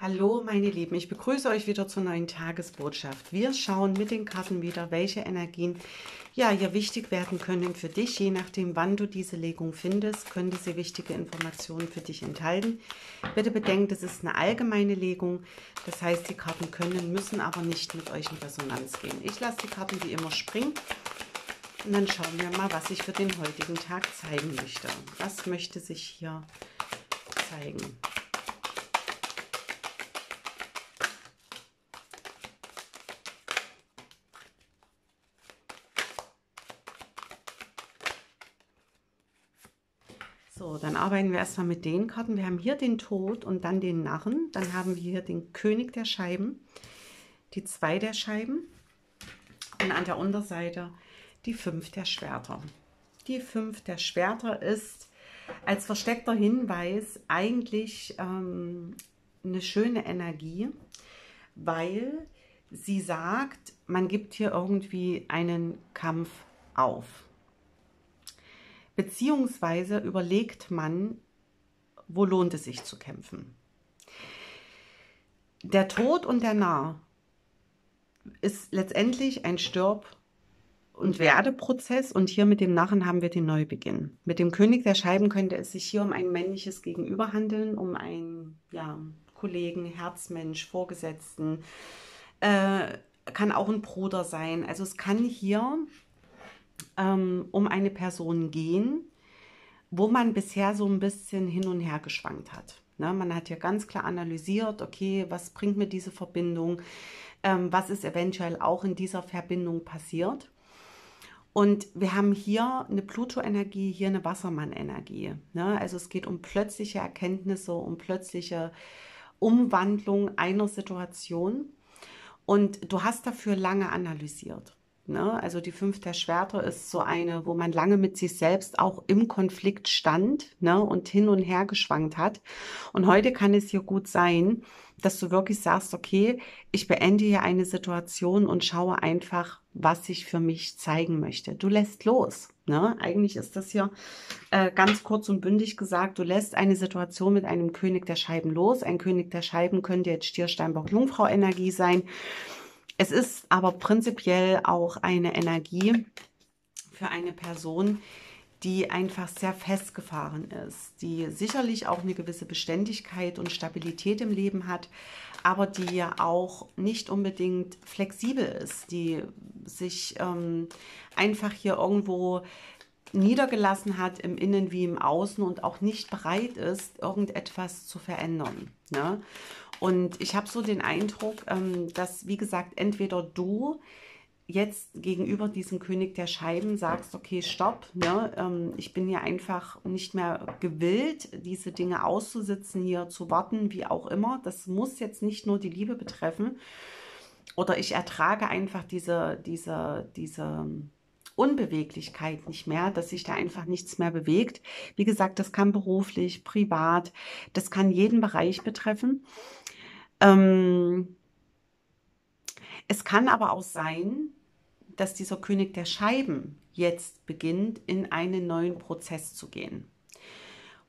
Hallo meine Lieben, ich begrüße euch wieder zur neuen Tagesbotschaft. Wir schauen mit den Karten wieder, welche Energien ja hier wichtig werden können für dich. Je nachdem, wann du diese Legung findest, könnte sie wichtige Informationen für dich enthalten. Bitte bedenkt, es ist eine allgemeine Legung. Das heißt, die Karten können, müssen aber nicht mit euch in Resonanz gehen. Ich lasse die Karten wie immer springen. Und dann schauen wir mal, was ich für den heutigen Tag zeigen möchte. Was möchte sich hier zeigen? So, dann arbeiten wir erstmal mit den Karten. Wir haben hier den Tod und dann den Narren. Dann haben wir hier den König der Scheiben, die zwei der Scheiben und an der Unterseite die fünf der Schwerter. Die fünf der Schwerter ist als versteckter Hinweis eigentlich ähm, eine schöne Energie, weil sie sagt, man gibt hier irgendwie einen Kampf auf. Beziehungsweise überlegt man, wo lohnt es sich zu kämpfen. Der Tod und der Narr ist letztendlich ein Stirb- und Werdeprozess und hier mit dem Narren haben wir den Neubeginn. Mit dem König der Scheiben könnte es sich hier um ein männliches Gegenüber handeln, um einen ja, Kollegen, Herzmensch, Vorgesetzten, äh, kann auch ein Bruder sein. Also es kann hier ähm, um eine Person gehen, wo man bisher so ein bisschen hin und her geschwankt hat. Ne? Man hat hier ganz klar analysiert, okay, was bringt mir diese Verbindung, ähm, was ist eventuell auch in dieser Verbindung passiert. Und wir haben hier eine Pluto-Energie, hier eine Wassermann-Energie. Ne? Also es geht um plötzliche Erkenntnisse, um plötzliche Umwandlung einer Situation. Und du hast dafür lange analysiert. Ne? Also die fünf der Schwerter ist so eine, wo man lange mit sich selbst auch im Konflikt stand ne? und hin und her geschwankt hat. Und heute kann es hier gut sein, dass du wirklich sagst, okay, ich beende hier eine Situation und schaue einfach, was sich für mich zeigen möchte. Du lässt los. Ne? Eigentlich ist das hier äh, ganz kurz und bündig gesagt, du lässt eine Situation mit einem König der Scheiben los. Ein König der Scheiben könnte jetzt Stier, Steinbock, Jungfrau Energie sein. Es ist aber prinzipiell auch eine Energie für eine Person, die einfach sehr festgefahren ist, die sicherlich auch eine gewisse Beständigkeit und Stabilität im Leben hat, aber die ja auch nicht unbedingt flexibel ist, die sich ähm, einfach hier irgendwo niedergelassen hat im Innen wie im Außen und auch nicht bereit ist, irgendetwas zu verändern. Ne? Und ich habe so den Eindruck, ähm, dass, wie gesagt, entweder du jetzt gegenüber diesem König der Scheiben sagst, okay, stopp, ne, ähm, ich bin ja einfach nicht mehr gewillt, diese Dinge auszusitzen, hier zu warten, wie auch immer. Das muss jetzt nicht nur die Liebe betreffen. Oder ich ertrage einfach diese, diese, diese Unbeweglichkeit nicht mehr, dass sich da einfach nichts mehr bewegt. Wie gesagt, das kann beruflich, privat, das kann jeden Bereich betreffen. Ähm, es kann aber auch sein, dass dieser König der Scheiben jetzt beginnt, in einen neuen Prozess zu gehen.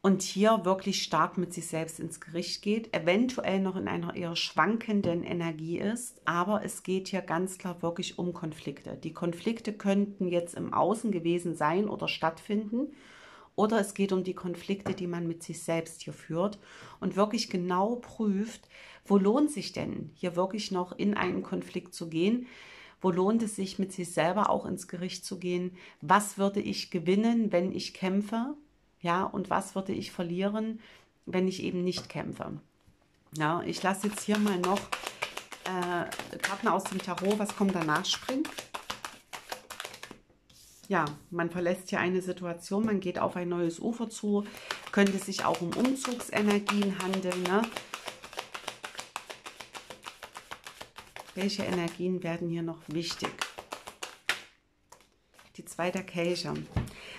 Und hier wirklich stark mit sich selbst ins Gericht geht, eventuell noch in einer eher schwankenden Energie ist, aber es geht hier ganz klar wirklich um Konflikte. Die Konflikte könnten jetzt im Außen gewesen sein oder stattfinden oder es geht um die Konflikte, die man mit sich selbst hier führt und wirklich genau prüft, wo lohnt sich denn hier wirklich noch in einen Konflikt zu gehen? Wo lohnt es sich mit sich selber auch ins Gericht zu gehen? Was würde ich gewinnen, wenn ich kämpfe? Ja, und was würde ich verlieren, wenn ich eben nicht kämpfe? Ja, ich lasse jetzt hier mal noch äh, Karten aus dem Tarot, was kommt danach springen ja, man verlässt hier eine Situation, man geht auf ein neues Ufer zu, könnte sich auch um Umzugsenergien handeln. Ne? Welche Energien werden hier noch wichtig? Die zweite Kelche.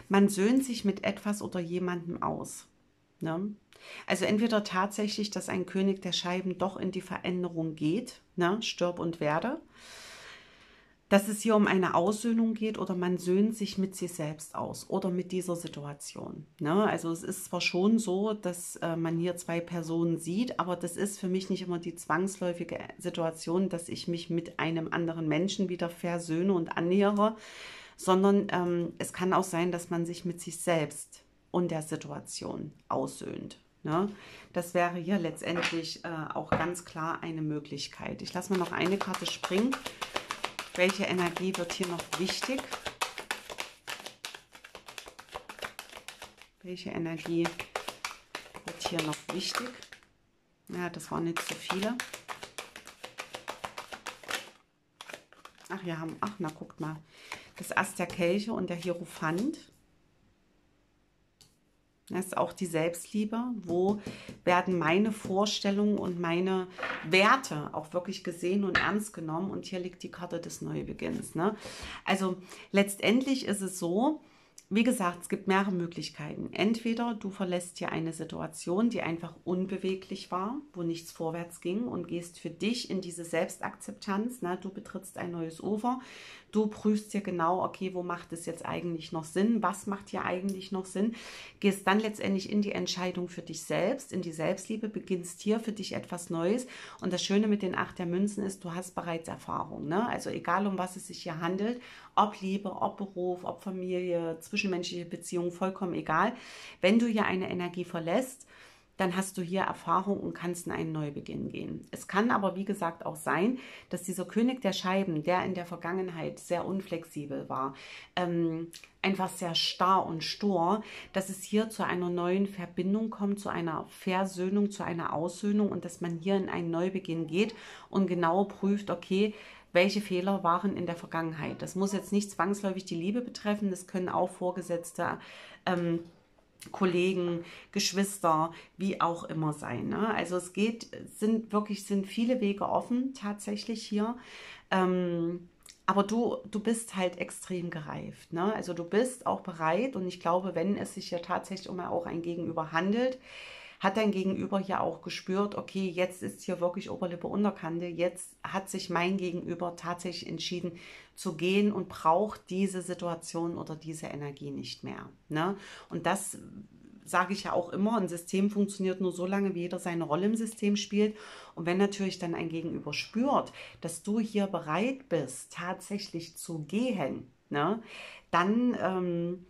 Man söhnt sich mit etwas oder jemandem aus. Ne? Also entweder tatsächlich, dass ein König der Scheiben doch in die Veränderung geht, ne? stirb und werde. dass es hier um eine Aussöhnung geht oder man söhnt sich mit sich selbst aus oder mit dieser Situation. Ne? Also es ist zwar schon so, dass äh, man hier zwei Personen sieht, aber das ist für mich nicht immer die zwangsläufige Situation, dass ich mich mit einem anderen Menschen wieder versöhne und annähere, sondern ähm, es kann auch sein, dass man sich mit sich selbst und der Situation aussöhnt. Ne? Das wäre hier letztendlich äh, auch ganz klar eine Möglichkeit. Ich lasse mal noch eine Karte springen welche Energie wird hier noch wichtig? Welche Energie wird hier noch wichtig? Ja, das waren nicht so viele. Ach, wir haben, ach, na, guckt mal. Das Ast der Kelche und der Hierophant. Das ist auch die Selbstliebe. Wo werden meine Vorstellungen und meine Werte auch wirklich gesehen und ernst genommen? Und hier liegt die Karte des Neubeginns. Ne? Also letztendlich ist es so, wie gesagt, es gibt mehrere Möglichkeiten. Entweder du verlässt hier eine Situation, die einfach unbeweglich war, wo nichts vorwärts ging und gehst für dich in diese Selbstakzeptanz. Ne? Du betrittst ein neues Ufer. Du prüfst hier genau, okay, wo macht es jetzt eigentlich noch Sinn? Was macht hier eigentlich noch Sinn? Gehst dann letztendlich in die Entscheidung für dich selbst, in die Selbstliebe, beginnst hier für dich etwas Neues. Und das Schöne mit den acht der Münzen ist, du hast bereits Erfahrung. Ne? Also egal, um was es sich hier handelt, ob Liebe, ob Beruf, ob Familie, zwischenmenschliche Beziehungen, vollkommen egal. Wenn du hier eine Energie verlässt, dann hast du hier Erfahrung und kannst in einen Neubeginn gehen. Es kann aber, wie gesagt, auch sein, dass dieser König der Scheiben, der in der Vergangenheit sehr unflexibel war, ähm, einfach sehr starr und stur, dass es hier zu einer neuen Verbindung kommt, zu einer Versöhnung, zu einer Aussöhnung und dass man hier in einen Neubeginn geht und genau prüft, okay, welche Fehler waren in der Vergangenheit. Das muss jetzt nicht zwangsläufig die Liebe betreffen, das können auch Vorgesetzte ähm, Kollegen, Geschwister, wie auch immer sein. Ne? Also es geht, sind wirklich, sind viele Wege offen tatsächlich hier. Ähm, aber du, du bist halt extrem gereift. Ne? Also du bist auch bereit und ich glaube, wenn es sich ja tatsächlich um auch ein Gegenüber handelt, hat dein Gegenüber ja auch gespürt, okay, jetzt ist hier wirklich Oberlippe Unterkante, jetzt hat sich mein Gegenüber tatsächlich entschieden zu gehen und braucht diese Situation oder diese Energie nicht mehr. Ne? Und das sage ich ja auch immer, ein System funktioniert nur so lange, wie jeder seine Rolle im System spielt. Und wenn natürlich dann ein Gegenüber spürt, dass du hier bereit bist, tatsächlich zu gehen, ne, dann ähm,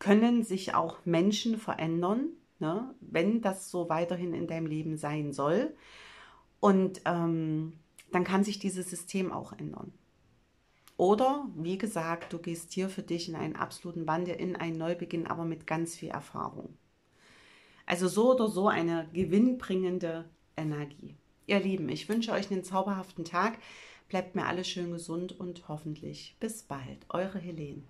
können sich auch Menschen verändern, ne, wenn das so weiterhin in deinem Leben sein soll. Und ähm, dann kann sich dieses System auch ändern. Oder, wie gesagt, du gehst hier für dich in einen absoluten Wandel, in einen Neubeginn, aber mit ganz viel Erfahrung. Also so oder so eine gewinnbringende Energie. Ihr Lieben, ich wünsche euch einen zauberhaften Tag. Bleibt mir alle schön gesund und hoffentlich bis bald. Eure Helene.